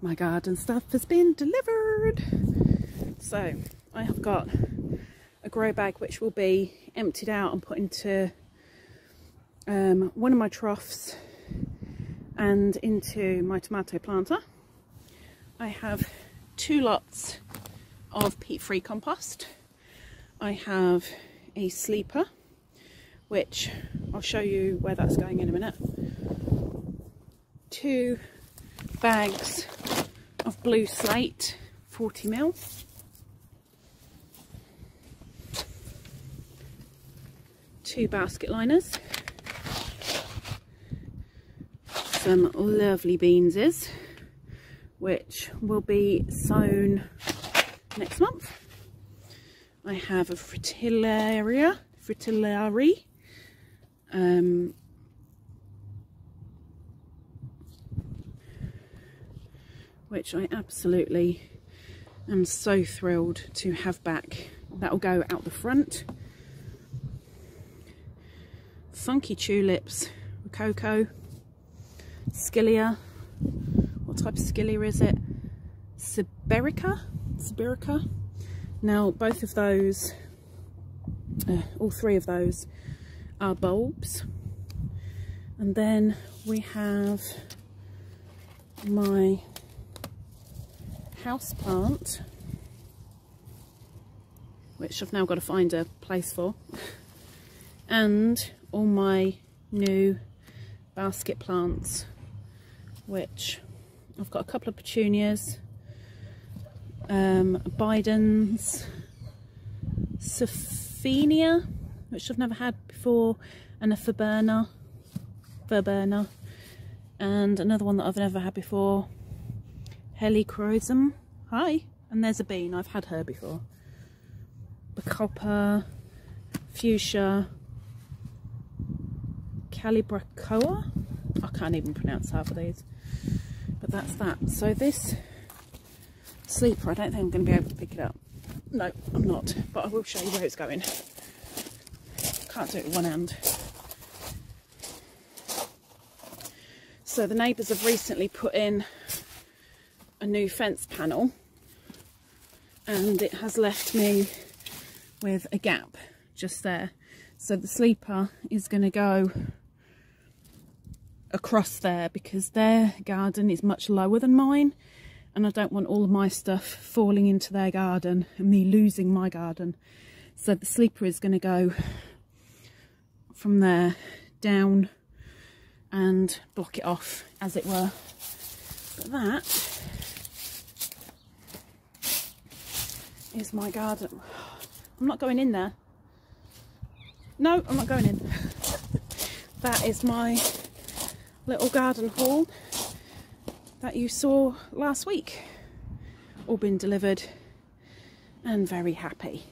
my garden stuff has been delivered. So I have got a grow bag which will be emptied out and put into um, one of my troughs and into my tomato planter. I have two lots of peat-free compost. I have a sleeper which I'll show you where that's going in a minute. Two bags of blue slate 40 mil. Two basket liners. Some lovely beanses which will be sown next month. I have a fritillaria fritillary um, which I absolutely am so thrilled to have back. That'll go out the front. Funky tulips, cocoa, Scillia. What type of Scillia is it? Siberica? Siberica. Now both of those, uh, all three of those are bulbs. And then we have my house plant which I've now got to find a place for and all my new basket plants which I've got a couple of petunias um, Bidens Sophenia which I've never had before and a Faberna Faberna and another one that I've never had before Helichrysum. Hi. And there's a bean. I've had her before. Bacopa, fuchsia, calibrachoa. I can't even pronounce half of these. But that's that. So this sleeper, I don't think I'm going to be able to pick it up. No, I'm not. But I will show you where it's going. Can't do it with one hand. So the neighbours have recently put in a new fence panel and it has left me with a gap just there. So the sleeper is going to go across there because their garden is much lower than mine and I don't want all of my stuff falling into their garden and me losing my garden. So the sleeper is going to go from there down and block it off as it were. But that is my garden. I'm not going in there. No, I'm not going in. that is my little garden haul that you saw last week. All been delivered and very happy.